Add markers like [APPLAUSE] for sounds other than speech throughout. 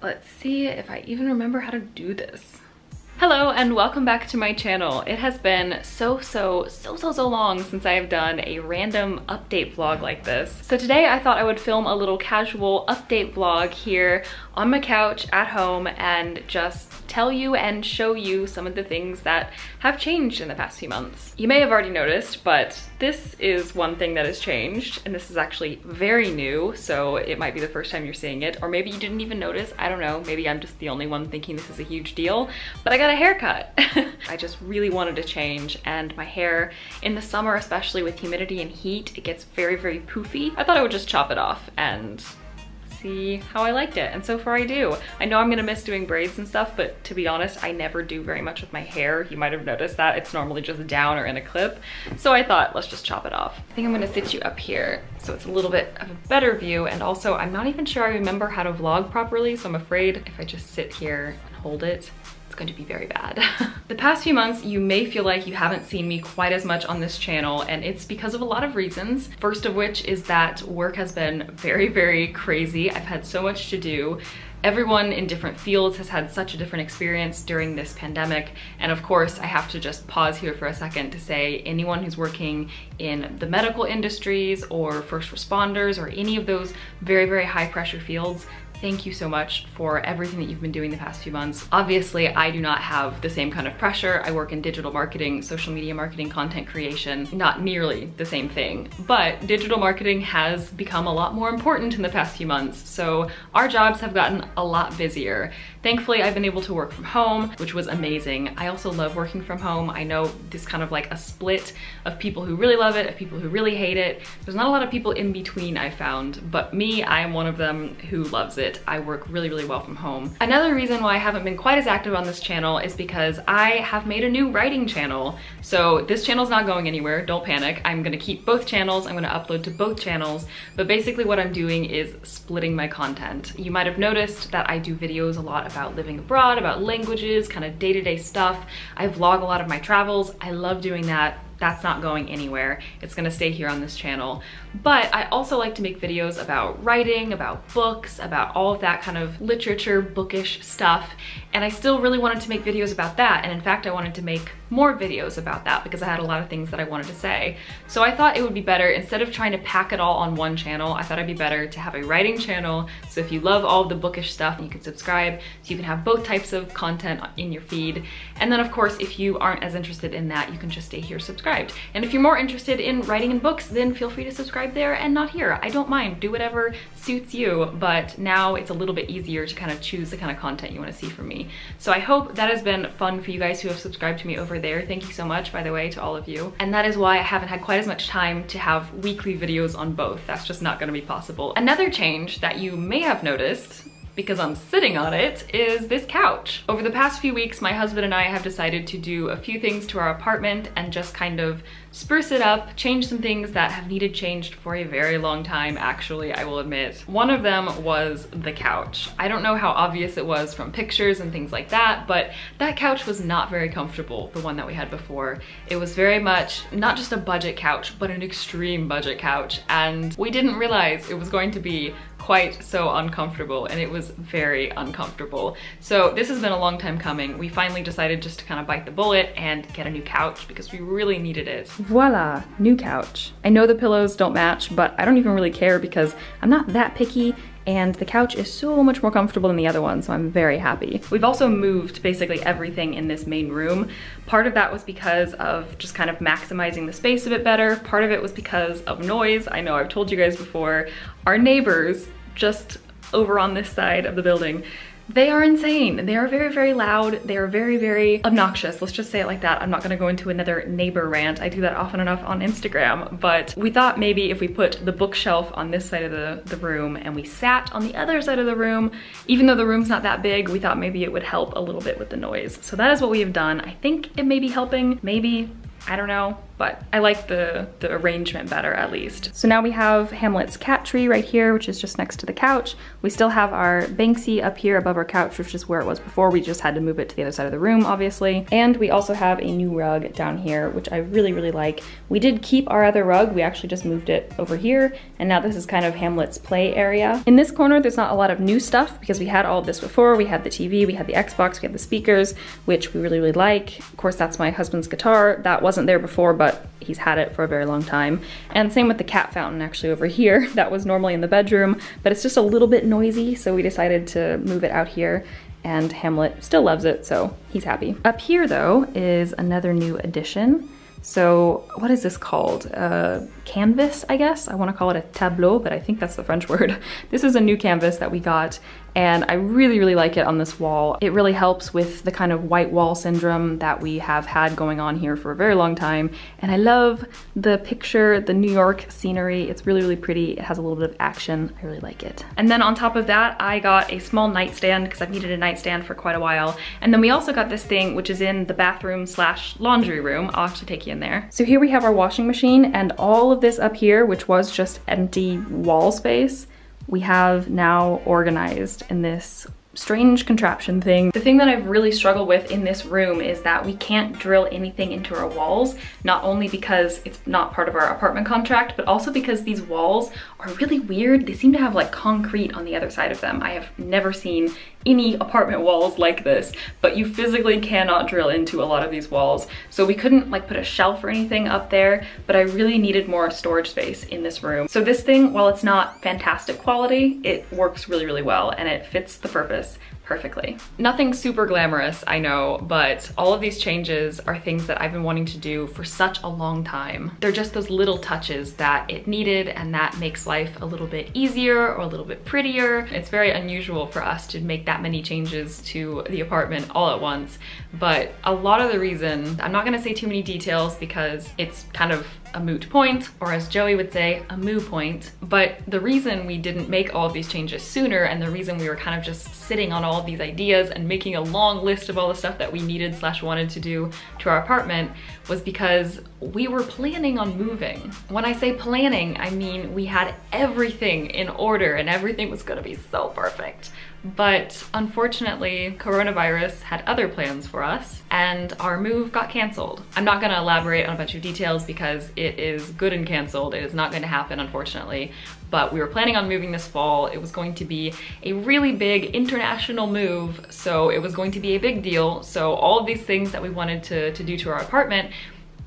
Let's see if I even remember how to do this. Hello and welcome back to my channel. It has been so, so, so, so, so long since I have done a random update vlog like this. So today I thought I would film a little casual update vlog here on my couch at home and just tell you and show you some of the things that have changed in the past few months. You may have already noticed, but this is one thing that has changed, and this is actually very new, so it might be the first time you're seeing it, or maybe you didn't even notice, I don't know, maybe I'm just the only one thinking this is a huge deal, but I got a haircut. [LAUGHS] I just really wanted to change, and my hair, in the summer especially with humidity and heat, it gets very, very poofy. I thought I would just chop it off, and see how I liked it. And so far I do. I know I'm gonna miss doing braids and stuff, but to be honest, I never do very much with my hair. You might have noticed that. It's normally just down or in a clip. So I thought, let's just chop it off. I think I'm gonna sit you up here so it's a little bit of a better view. And also, I'm not even sure I remember how to vlog properly, so I'm afraid if I just sit here and hold it, going to be very bad. [LAUGHS] the past few months, you may feel like you haven't seen me quite as much on this channel, and it's because of a lot of reasons. First of which is that work has been very, very crazy. I've had so much to do. Everyone in different fields has had such a different experience during this pandemic. And of course, I have to just pause here for a second to say anyone who's working in the medical industries or first responders or any of those very, very high pressure fields, Thank you so much for everything that you've been doing the past few months. Obviously, I do not have the same kind of pressure. I work in digital marketing, social media marketing, content creation, not nearly the same thing. But digital marketing has become a lot more important in the past few months. So our jobs have gotten a lot busier. Thankfully, I've been able to work from home, which was amazing. I also love working from home. I know this kind of like a split of people who really love it, of people who really hate it. There's not a lot of people in between I found, but me, I am one of them who loves it. I work really, really well from home. Another reason why I haven't been quite as active on this channel is because I have made a new writing channel. So this channel's not going anywhere, don't panic. I'm gonna keep both channels, I'm gonna upload to both channels, but basically what I'm doing is splitting my content. You might have noticed that I do videos a lot about living abroad, about languages, kind of day-to-day -day stuff. I vlog a lot of my travels. I love doing that that's not going anywhere. It's gonna stay here on this channel. But I also like to make videos about writing, about books, about all of that kind of literature, bookish stuff. And I still really wanted to make videos about that. And in fact, I wanted to make more videos about that because I had a lot of things that I wanted to say. So I thought it would be better, instead of trying to pack it all on one channel, I thought it'd be better to have a writing channel. So if you love all the bookish stuff, you can subscribe so you can have both types of content in your feed. And then of course, if you aren't as interested in that, you can just stay here subscribed. And if you're more interested in writing and books, then feel free to subscribe there and not here. I don't mind, do whatever suits you, but now it's a little bit easier to kind of choose the kind of content you wanna see from me. So I hope that has been fun for you guys who have subscribed to me over there. Thank you so much, by the way, to all of you. And that is why I haven't had quite as much time to have weekly videos on both. That's just not gonna be possible. Another change that you may have noticed because I'm sitting on it, is this couch. Over the past few weeks, my husband and I have decided to do a few things to our apartment and just kind of spruce it up, change some things that have needed changed for a very long time, actually, I will admit. One of them was the couch. I don't know how obvious it was from pictures and things like that, but that couch was not very comfortable, the one that we had before. It was very much not just a budget couch, but an extreme budget couch, and we didn't realize it was going to be quite so uncomfortable and it was very uncomfortable. So this has been a long time coming. We finally decided just to kind of bite the bullet and get a new couch because we really needed it. Voila, new couch. I know the pillows don't match, but I don't even really care because I'm not that picky and the couch is so much more comfortable than the other one, so I'm very happy. We've also moved basically everything in this main room. Part of that was because of just kind of maximizing the space a bit better. Part of it was because of noise. I know I've told you guys before, our neighbors just over on this side of the building they are insane. They are very, very loud. They are very, very obnoxious. Let's just say it like that. I'm not gonna go into another neighbor rant. I do that often enough on Instagram, but we thought maybe if we put the bookshelf on this side of the, the room and we sat on the other side of the room, even though the room's not that big, we thought maybe it would help a little bit with the noise. So that is what we have done. I think it may be helping, maybe, I don't know. But I like the, the arrangement better at least. So now we have Hamlet's cat tree right here, which is just next to the couch. We still have our Banksy up here above our couch, which is where it was before. We just had to move it to the other side of the room, obviously. And we also have a new rug down here, which I really, really like. We did keep our other rug. We actually just moved it over here. And now this is kind of Hamlet's play area. In this corner, there's not a lot of new stuff because we had all of this before. We had the TV, we had the Xbox, we had the speakers, which we really, really like. Of course, that's my husband's guitar. That wasn't there before, but he's had it for a very long time. And same with the cat fountain actually over here. [LAUGHS] That was normally in the bedroom, but it's just a little bit noisy, so we decided to move it out here and Hamlet still loves it, so he's happy. Up here though is another new addition. So what is this called? Uh, canvas, I guess? I wanna call it a tableau, but I think that's the French [LAUGHS] word. This is a new canvas that we got and I really, really like it on this wall. It really helps with the kind of white wall syndrome that we have had going on here for a very long time. And I love the picture, the New York scenery. It's really, really pretty. It has a little bit of action. I really like it. And then on top of that, I got a small nightstand because I've needed a nightstand for quite a while. And then we also got this thing, which is in the bathroom slash laundry room. I'll actually take you in there. So here we have our washing machine and all of this up here, which was just empty wall space, we have now organized in this strange contraption thing. The thing that I've really struggled with in this room is that we can't drill anything into our walls, not only because it's not part of our apartment contract, but also because these walls are really weird. They seem to have like concrete on the other side of them. I have never seen any apartment walls like this, but you physically cannot drill into a lot of these walls. So we couldn't like put a shelf or anything up there, but I really needed more storage space in this room. So this thing, while it's not fantastic quality, it works really, really well and it fits the purpose perfectly. Nothing super glamorous, I know, but all of these changes are things that I've been wanting to do for such a long time. They're just those little touches that it needed and that makes life a little bit easier or a little bit prettier. It's very unusual for us to make that many changes to the apartment all at once, but a lot of the reason, I'm not gonna say too many details because it's kind of a moot point, or as Joey would say, a moo point. But the reason we didn't make all of these changes sooner and the reason we were kind of just sitting on all of these ideas and making a long list of all the stuff that we needed slash wanted to do to our apartment was because we were planning on moving. When I say planning, I mean we had everything in order and everything was gonna be so perfect. But unfortunately, coronavirus had other plans for us and our move got canceled. I'm not gonna elaborate on a bunch of details because it is good and canceled. It is not going to happen, unfortunately. But we were planning on moving this fall. It was going to be a really big international move, so it was going to be a big deal. So all of these things that we wanted to, to do to our apartment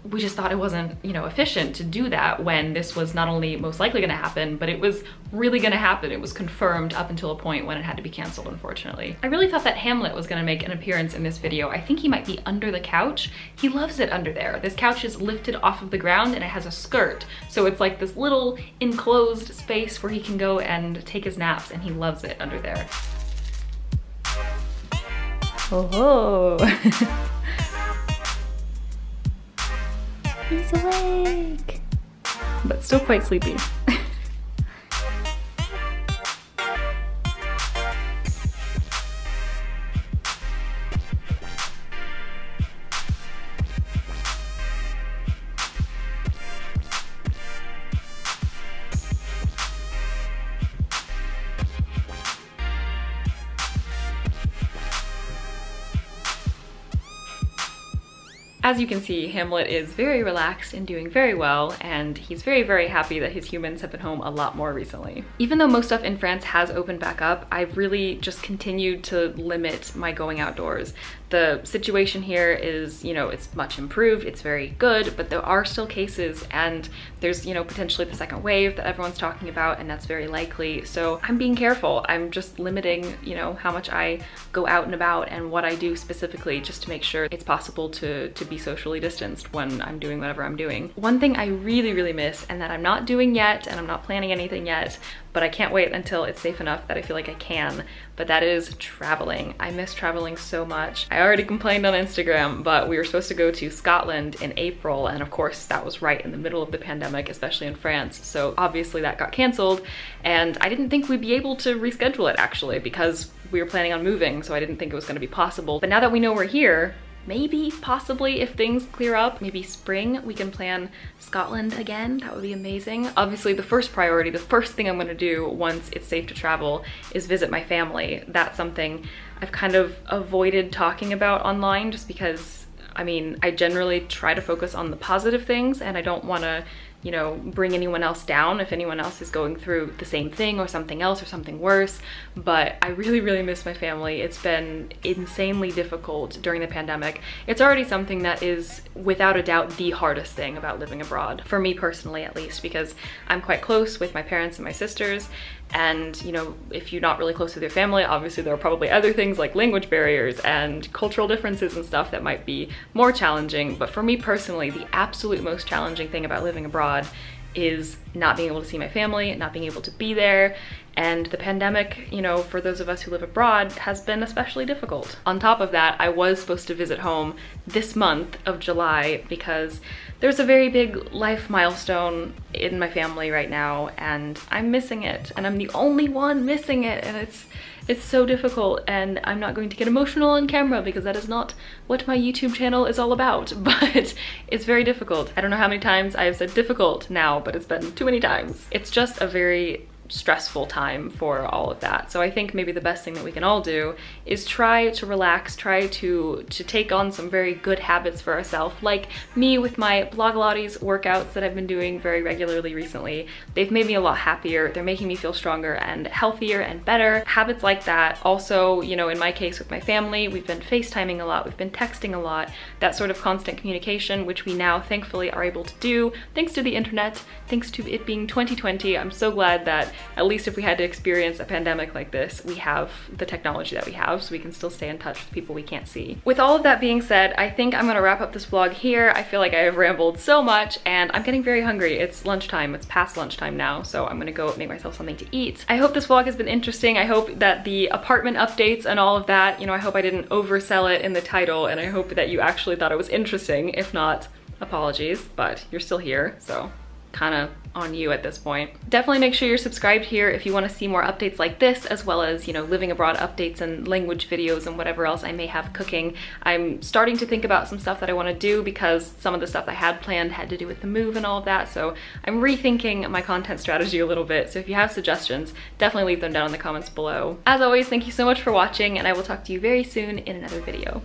we just thought it wasn't, you know, efficient to do that when this was not only most likely gonna happen, but it was really gonna happen. It was confirmed up until a point when it had to be canceled, unfortunately. I really thought that Hamlet was gonna make an appearance in this video. I think he might be under the couch. He loves it under there. This couch is lifted off of the ground and it has a skirt. So it's like this little enclosed space where he can go and take his naps and he loves it under there. Oh. [LAUGHS] He's awake. But still quite sleepy. [LAUGHS] As you can see, Hamlet is very relaxed and doing very well, and he's very, very happy that his humans have been home a lot more recently. Even though most stuff in France has opened back up, I've really just continued to limit my going outdoors the situation here is, you know, it's much improved, it's very good, but there are still cases and there's, you know, potentially the second wave that everyone's talking about and that's very likely. So I'm being careful. I'm just limiting, you know, how much I go out and about and what I do specifically just to make sure it's possible to, to be socially distanced when I'm doing whatever I'm doing. One thing I really, really miss and that I'm not doing yet and I'm not planning anything yet, but I can't wait until it's safe enough that I feel like I can, but that is traveling. I miss traveling so much. I already complained on Instagram, but we were supposed to go to Scotland in April, and of course that was right in the middle of the pandemic, especially in France, so obviously that got canceled, and I didn't think we'd be able to reschedule it actually, because we were planning on moving, so I didn't think it was gonna be possible. But now that we know we're here, maybe, possibly, if things clear up, maybe spring, we can plan Scotland again. That would be amazing. Obviously, the first priority, the first thing I'm gonna do once it's safe to travel is visit my family. That's something I've kind of avoided talking about online just because, I mean, I generally try to focus on the positive things and I don't wanna you know, bring anyone else down if anyone else is going through the same thing or something else or something worse. But I really, really miss my family. It's been insanely difficult during the pandemic. It's already something that is without a doubt the hardest thing about living abroad, for me personally at least, because I'm quite close with my parents and my sisters and, you know, if you're not really close with your family, obviously there are probably other things like language barriers and cultural differences and stuff that might be more challenging. But for me personally, the absolute most challenging thing about living abroad is not being able to see my family, not being able to be there, and the pandemic, you know, for those of us who live abroad, has been especially difficult. On top of that, I was supposed to visit home this month of July because there's a very big life milestone in my family right now and I'm missing it and I'm the only one missing it and it's it's so difficult and I'm not going to get emotional on camera because that is not what my YouTube channel is all about, [LAUGHS] but it's very difficult. I don't know how many times I've said difficult now, but it's been too many times. It's just a very stressful time for all of that. So I think maybe the best thing that we can all do is try to relax, try to to take on some very good habits for ourselves. Like me with my Blogilates workouts that I've been doing very regularly recently. They've made me a lot happier. They're making me feel stronger and healthier and better. Habits like that. Also, you know, in my case with my family, we've been FaceTiming a lot, we've been texting a lot. That sort of constant communication, which we now thankfully are able to do thanks to the internet, thanks to it being 2020. I'm so glad that at least if we had to experience a pandemic like this, we have the technology that we have so we can still stay in touch with people we can't see. With all of that being said, I think I'm gonna wrap up this vlog here. I feel like I have rambled so much and I'm getting very hungry. It's lunchtime, it's past lunchtime now, so I'm gonna go make myself something to eat. I hope this vlog has been interesting. I hope that the apartment updates and all of that, you know, I hope I didn't oversell it in the title and I hope that you actually thought it was interesting. If not, apologies, but you're still here, so kind of on you at this point. Definitely make sure you're subscribed here if you want to see more updates like this, as well as, you know, living abroad updates and language videos and whatever else I may have cooking. I'm starting to think about some stuff that I want to do because some of the stuff I had planned had to do with the move and all of that. So I'm rethinking my content strategy a little bit. So if you have suggestions, definitely leave them down in the comments below. As always, thank you so much for watching and I will talk to you very soon in another video.